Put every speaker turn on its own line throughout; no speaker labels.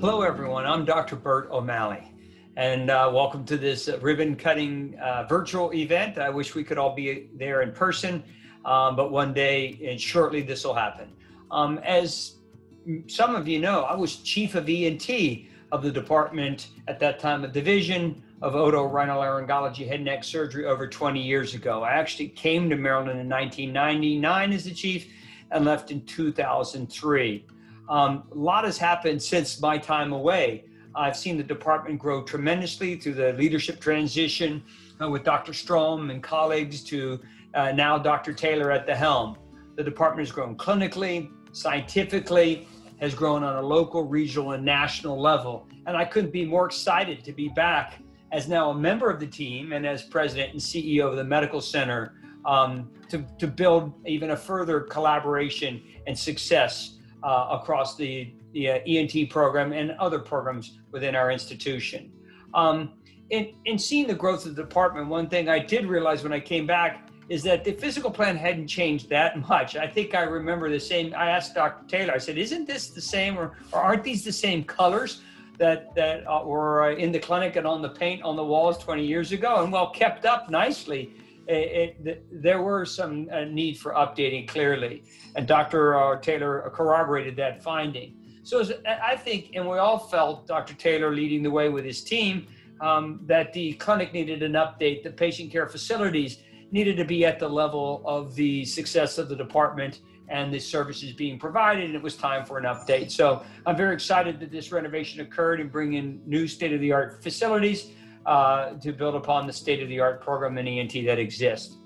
Hello, everyone. I'm Dr. Bert O'Malley, and uh, welcome to this ribbon cutting uh, virtual event. I wish we could all be there in person, um, but one day and shortly this will happen. Um, as some of you know, I was chief of ENT of the department at that time, a division of otorhinolaryngology head and neck surgery over 20 years ago. I actually came to Maryland in 1999 as the chief and left in 2003. Um, a lot has happened since my time away. I've seen the department grow tremendously through the leadership transition uh, with Dr. Strome and colleagues to uh, now Dr. Taylor at the helm. The department has grown clinically, scientifically, has grown on a local, regional, and national level. And I couldn't be more excited to be back as now a member of the team and as president and CEO of the Medical Center um, to, to build even a further collaboration and success uh, across the, the uh, ENT program and other programs within our institution. Um, in, in seeing the growth of the department, one thing I did realize when I came back is that the physical plan hadn't changed that much. I think I remember the same. I asked Dr. Taylor, I said, Isn't this the same, or, or aren't these the same colors? That, that uh, were uh, in the clinic and on the paint on the walls 20 years ago and well kept up nicely it, it, there were some uh, need for updating clearly, and Dr. Uh, Taylor corroborated that finding. So I think, and we all felt Dr. Taylor leading the way with his team, um, that the clinic needed an update. The patient care facilities needed to be at the level of the success of the department and the services being provided, and it was time for an update. So I'm very excited that this renovation occurred and bring in new state-of-the-art facilities uh, to build upon the state of the art program in ENT that exists.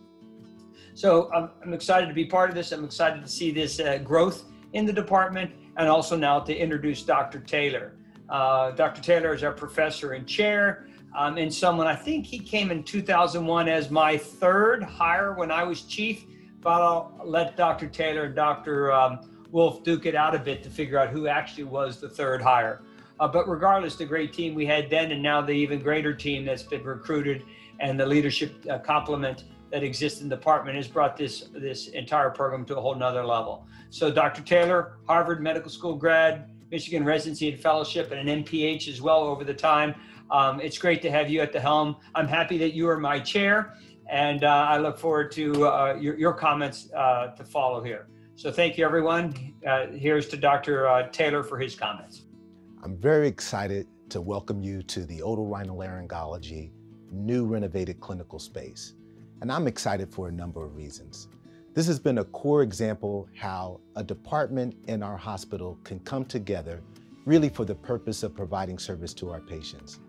So I'm, I'm, excited to be part of this. I'm excited to see this uh, growth in the department and also now to introduce Dr. Taylor. Uh, Dr. Taylor is our professor and chair um, and someone, I think he came in 2001 as my third hire when I was chief, but I'll let Dr. Taylor and Dr. Um, Wolf duke it out a bit to figure out who actually was the third hire. Uh, but regardless, the great team we had then and now the even greater team that's been recruited and the leadership uh, complement that exists in the department has brought this this entire program to a whole nother level. So Dr. Taylor, Harvard Medical School grad, Michigan residency and fellowship, and an MPH as well over the time. Um, it's great to have you at the helm. I'm happy that you are my chair, and uh, I look forward to uh, your, your, comments uh, to follow here. So thank you, everyone. Uh, here's to Dr. Uh, Taylor for his comments.
I'm very excited to welcome you to the otorhinolaryngology new renovated clinical space. And I'm excited for a number of reasons. This has been a core example how a department in our hospital can come together really for the purpose of providing service to our patients.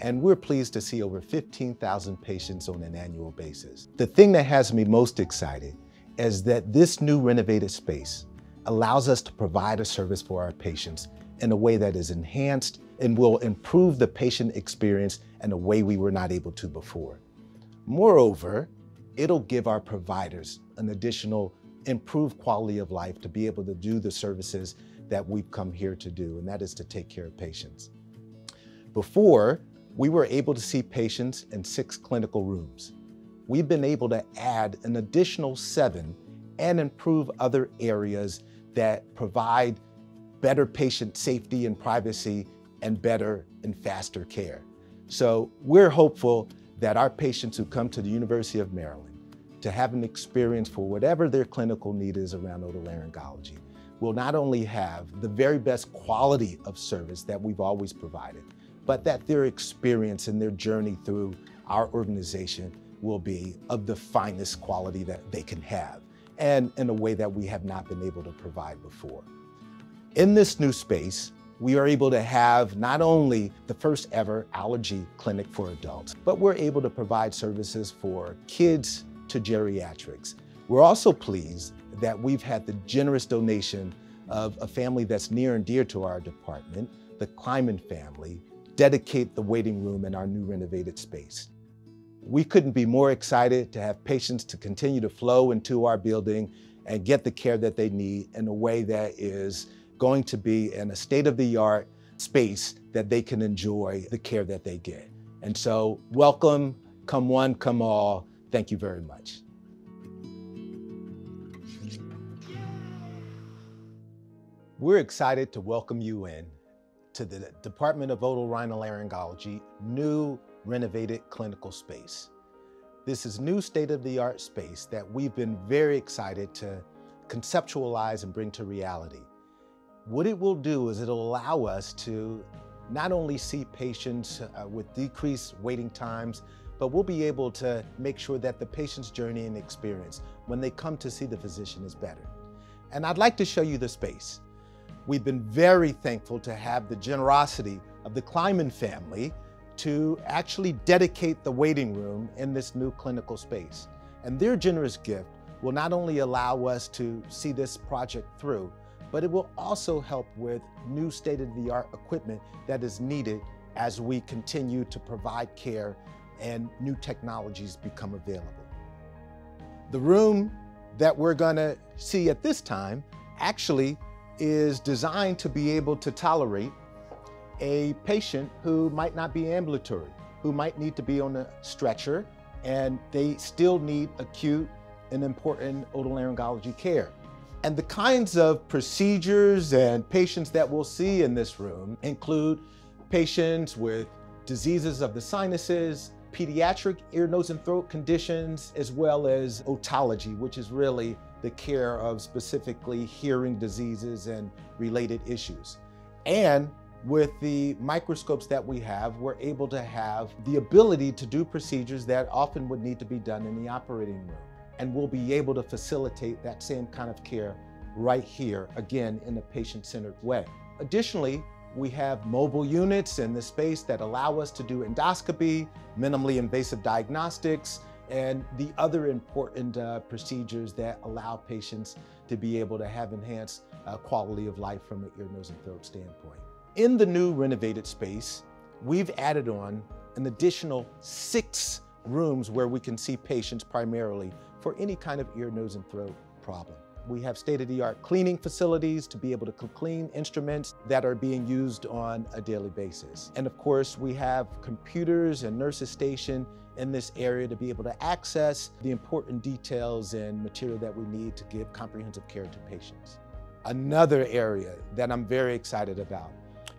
And we're pleased to see over 15,000 patients on an annual basis. The thing that has me most excited is that this new renovated space allows us to provide a service for our patients in a way that is enhanced and will improve the patient experience in a way we were not able to before. Moreover, it'll give our providers an additional improved quality of life to be able to do the services that we've come here to do, and that is to take care of patients. Before, we were able to see patients in six clinical rooms. We've been able to add an additional seven and improve other areas that provide better patient safety and privacy, and better and faster care. So we're hopeful that our patients who come to the University of Maryland to have an experience for whatever their clinical need is around otolaryngology will not only have the very best quality of service that we've always provided, but that their experience and their journey through our organization will be of the finest quality that they can have and in a way that we have not been able to provide before. In this new space, we are able to have not only the first ever allergy clinic for adults, but we're able to provide services for kids to geriatrics. We're also pleased that we've had the generous donation of a family that's near and dear to our department, the Kleiman family, dedicate the waiting room in our new renovated space. We couldn't be more excited to have patients to continue to flow into our building and get the care that they need in a way that is going to be in a state-of-the-art space that they can enjoy the care that they get. And so welcome, come one, come all. Thank you very much. We're excited to welcome you in to the Department of Otorhinolaryngology new renovated clinical space. This is new state-of-the-art space that we've been very excited to conceptualize and bring to reality. What it will do is it'll allow us to not only see patients uh, with decreased waiting times, but we'll be able to make sure that the patient's journey and experience when they come to see the physician is better. And I'd like to show you the space. We've been very thankful to have the generosity of the Kleiman family to actually dedicate the waiting room in this new clinical space. And their generous gift will not only allow us to see this project through, but it will also help with new state-of-the-art equipment that is needed as we continue to provide care and new technologies become available. The room that we're gonna see at this time actually is designed to be able to tolerate a patient who might not be ambulatory, who might need to be on a stretcher, and they still need acute and important otolaryngology care. And the kinds of procedures and patients that we'll see in this room include patients with diseases of the sinuses, pediatric ear, nose, and throat conditions, as well as otology, which is really the care of specifically hearing diseases and related issues. And with the microscopes that we have, we're able to have the ability to do procedures that often would need to be done in the operating room. And we'll be able to facilitate that same kind of care right here, again, in a patient-centered way. Additionally, we have mobile units in the space that allow us to do endoscopy, minimally invasive diagnostics, and the other important uh, procedures that allow patients to be able to have enhanced uh, quality of life from an ear, nose, and throat standpoint. In the new renovated space, we've added on an additional six rooms where we can see patients primarily for any kind of ear, nose, and throat problem. We have state-of-the-art cleaning facilities to be able to clean instruments that are being used on a daily basis. And of course, we have computers and nurses stationed in this area to be able to access the important details and material that we need to give comprehensive care to patients. Another area that I'm very excited about,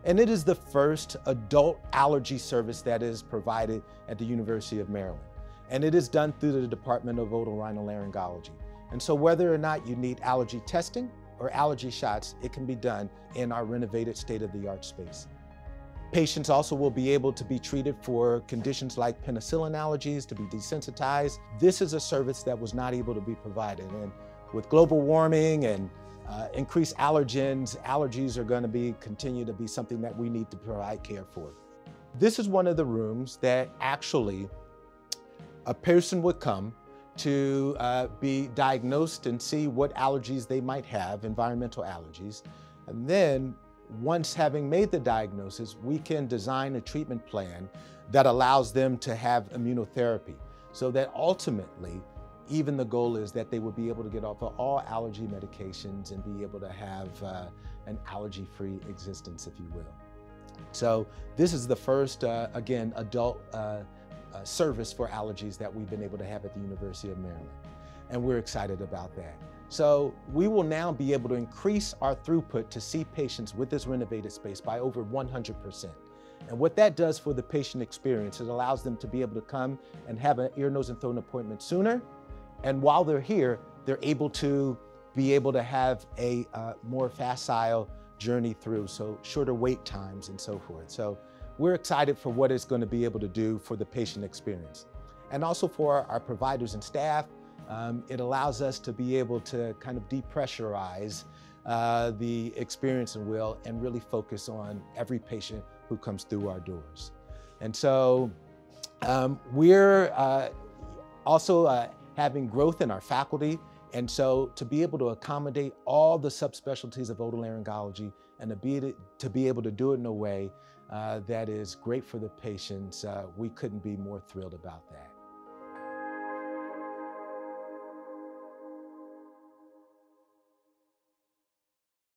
and it is the first adult allergy service that is provided at the University of Maryland. And it is done through the Department of Otorhinolaryngology. And so whether or not you need allergy testing or allergy shots, it can be done in our renovated state-of-the-art space. Patients also will be able to be treated for conditions like penicillin allergies, to be desensitized. This is a service that was not able to be provided. And with global warming and uh, increased allergens, allergies are going to be continue to be something that we need to provide care for. This is one of the rooms that actually a person would come to uh, be diagnosed and see what allergies they might have, environmental allergies. And then once having made the diagnosis, we can design a treatment plan that allows them to have immunotherapy so that ultimately, even the goal is that they would be able to get off of all allergy medications and be able to have uh, an allergy-free existence, if you will. So this is the first, uh, again, adult uh, service for allergies that we've been able to have at the University of Maryland. And we're excited about that. So we will now be able to increase our throughput to see patients with this renovated space by over 100%. And what that does for the patient experience, it allows them to be able to come and have an ear, nose, and throat appointment sooner. And while they're here, they're able to be able to have a uh, more facile journey through, so shorter wait times and so forth. So we're excited for what it's going to be able to do for the patient experience. And also for our providers and staff, um, it allows us to be able to kind of depressurize uh, the experience and will and really focus on every patient who comes through our doors. And so um, we're uh, also uh, having growth in our faculty. And so to be able to accommodate all the subspecialties of otolaryngology and to be, to be able to do it in a way uh, that is great for the patients. Uh, we couldn't be more thrilled about that.